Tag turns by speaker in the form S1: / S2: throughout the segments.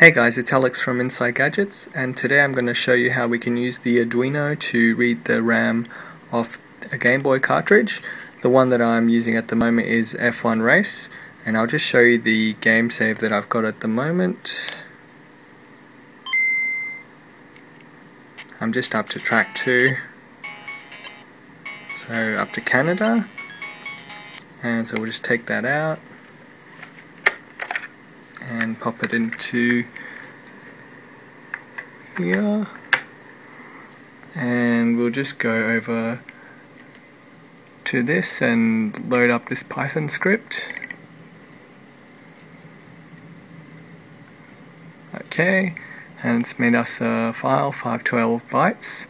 S1: Hey guys, it's Alex from Inside Gadgets and today I'm going to show you how we can use the Arduino to read the RAM of a Game Boy cartridge. The one that I'm using at the moment is F1 Race and I'll just show you the game save that I've got at the moment. I'm just up to track 2, so up to Canada and so we'll just take that out and pop it into here. And we'll just go over to this and load up this Python script. Okay and it's made us a file 512 bytes.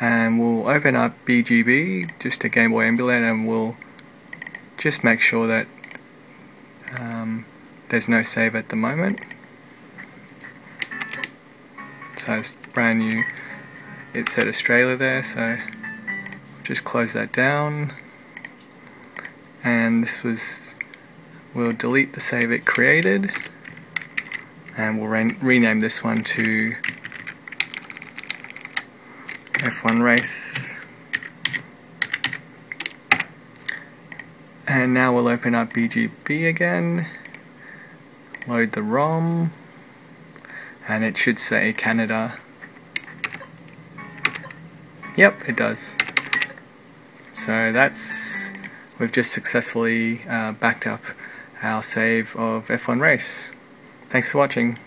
S1: And we'll open up BGB just a Game Boy emulator and we'll just make sure that um, there's no save at the moment. So it's brand new. It said Australia there so just close that down. And this was we'll delete the save it created. And we'll re rename this one to F1 race. And now we'll open up BGB again load the ROM and it should say Canada. Yep it does. So that's we've just successfully uh, backed up our save of F1 race. Thanks for watching